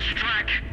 its track.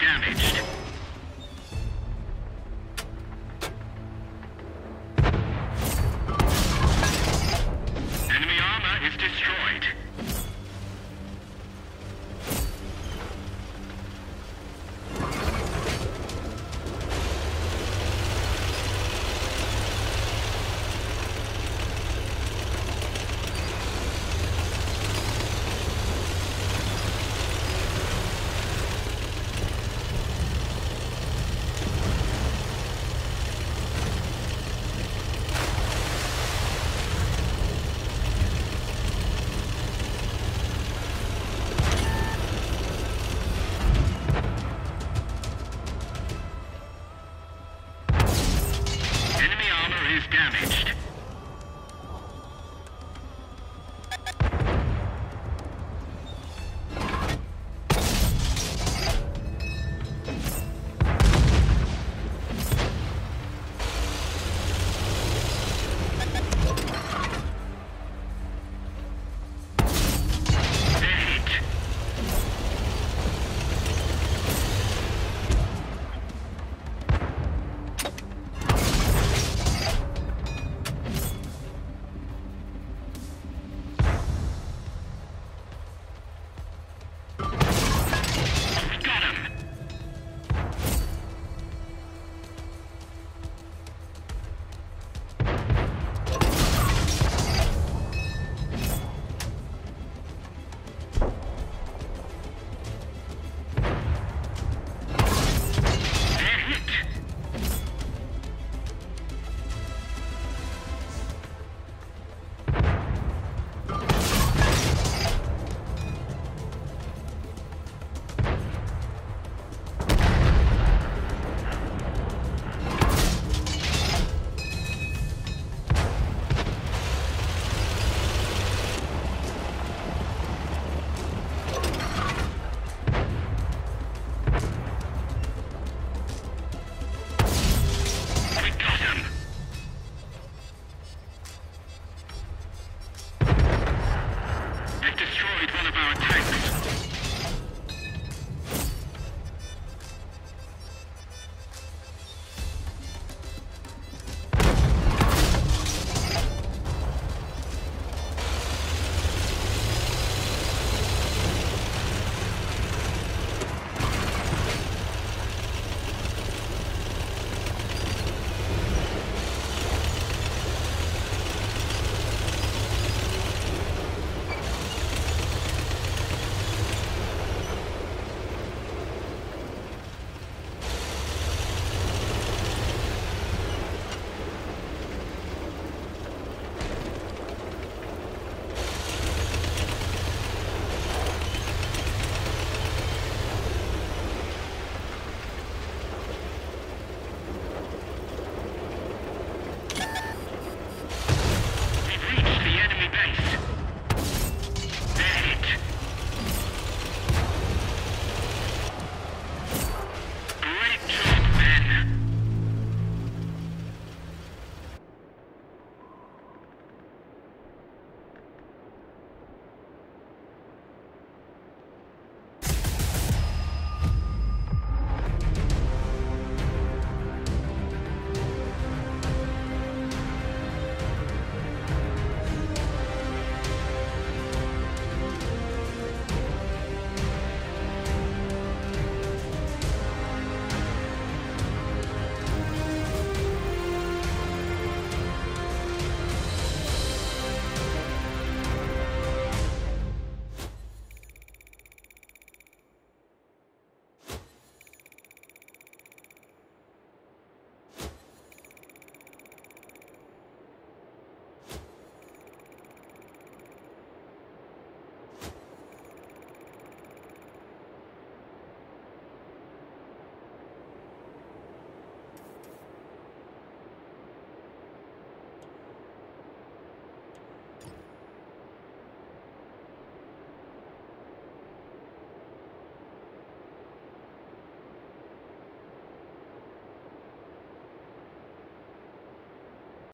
Damaged. damaged. Our attacks